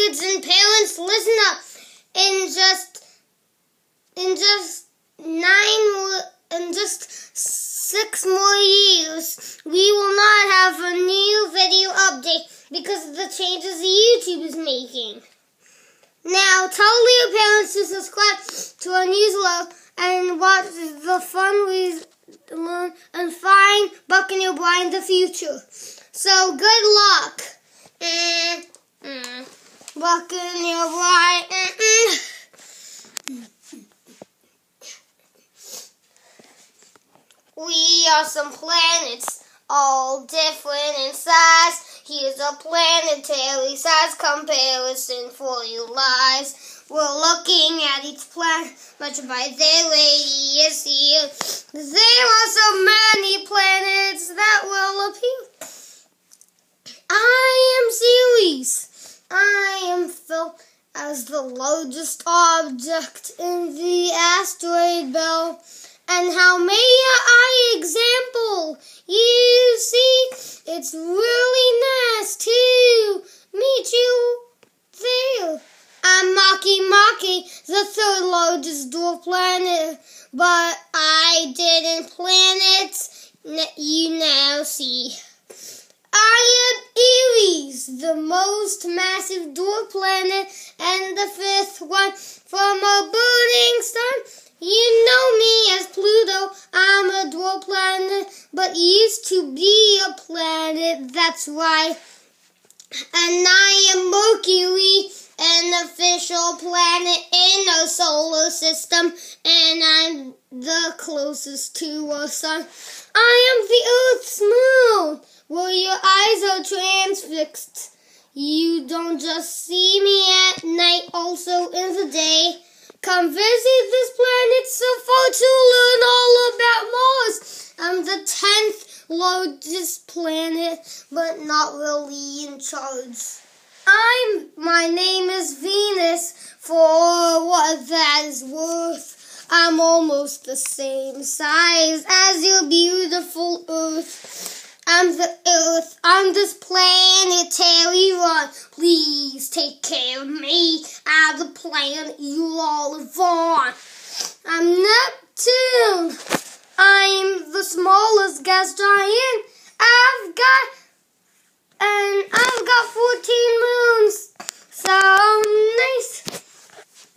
kids and parents, listen up. In just, in just nine more, in just six more years, we will not have a new video update because of the changes YouTube is making. Now, tell your parents to subscribe to our newsletter and watch the fun we learn and find O'Brien in the future. So, good luck. Mm, mm. And O'Brien. Mm, we are some planets, all different in size. Here's a planetary size comparison for you lies. We're looking at each planet measured by their radius here. There are so many planets that will appear. I am Ceres. I am Phil as the largest object in the asteroid belt. And how may I example? You see, it's really nice to meet you there. I'm Makemake, the third largest dwarf planet, but I didn't plan it. You now see. The most massive dwarf planet and the fifth one from a burning sun. You know me as Pluto. I'm a dwarf planet, but used to be a planet. That's why. And I am Mercury, an official planet in our solar system, and I'm the closest to our sun. I am the Earth's moon, where your eyes are transfixed. You don't just see me at night, also in the day. Come visit this planet so far to learn all about Mars. I'm the tenth largest planet, but not really in charge. My name is Venus for what that is worth. I'm almost the same size as your beautiful Earth. I'm the Earth. I'm this planetary one. Please take care of me. I'm the planet you all live on. I'm Neptune. I'm the smallest gas giant. I've got and I've got 14 moons. So nice.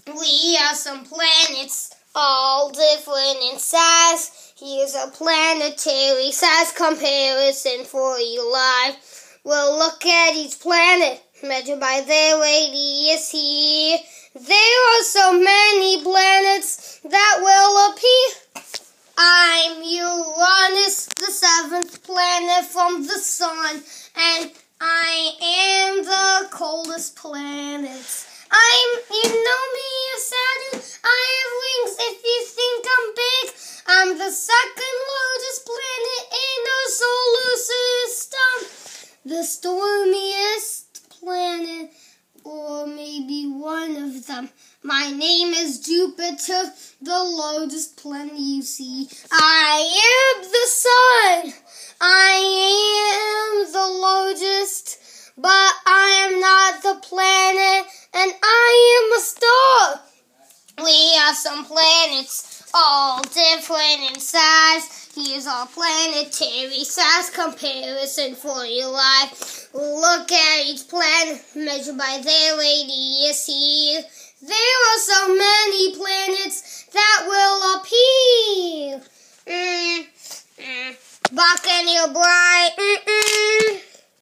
We are some planets, all different in size. Here's a planetary size comparison for you live. We'll look at each planet measured by their radius here. There are so many planets that will appear. I'm Uranus, the seventh planet from the sun, and I am the coldest planet. I'm, you know me, Saturn. I have wings if you think I'm big. I'm the second largest planet in our solar system. The stormiest planet, or maybe one of them. My name is Jupiter, the largest planet you see. I am the sun. I am some planets all different in size. Here's our planetary size comparison for your life. Look at each planet measured by their radius here. There are so many planets that will appear. Mm, mm. Your. Mm,